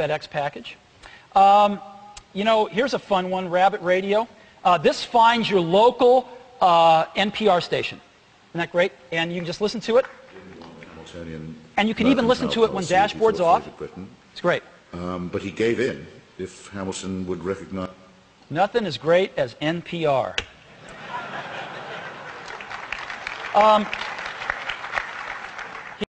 FedEx package. Um, you know, here's a fun one, Rabbit Radio. Uh, this finds your local uh, NPR station. Isn't that great? And you can just listen to it. And you can even listen to it when dashboard's off. It's great. Um, but he gave in if Hamilton would recognize. Nothing as great as NPR. Um,